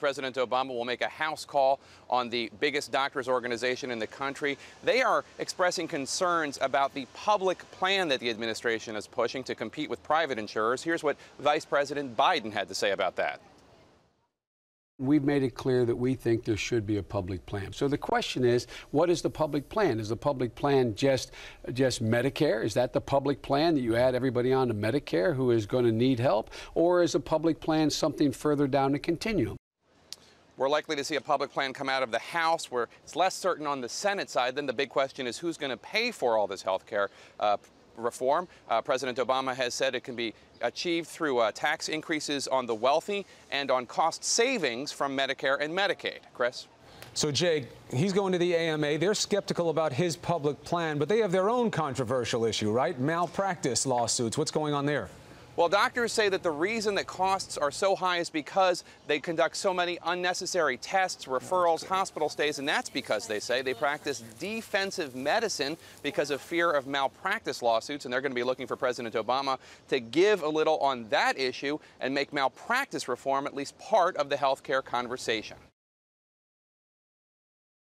President Obama will make a house call on the biggest doctors organization in the country. They are expressing concerns about the public plan that the administration is pushing to compete with private insurers. Here's what Vice President Biden had to say about that. We've made it clear that we think there should be a public plan. So the question is, what is the public plan? Is the public plan just just Medicare? Is that the public plan that you add everybody on to Medicare who is going to need help, or is a public plan something further down the continuum? We're likely to see a public plan come out of the House where it's less certain on the Senate side. Then the big question is who's going to pay for all this health care uh, reform. Uh, President Obama has said it can be achieved through uh, tax increases on the wealthy and on cost savings from Medicare and Medicaid. Chris? So, Jake, he's going to the AMA. They're skeptical about his public plan, but they have their own controversial issue, right? Malpractice lawsuits. What's going on there? Well, doctors say that the reason that costs are so high is because they conduct so many unnecessary tests, referrals, hospital stays, and that's because they say they practice defensive medicine because of fear of malpractice lawsuits, and they're going to be looking for President Obama to give a little on that issue and make malpractice reform at least part of the health care conversation.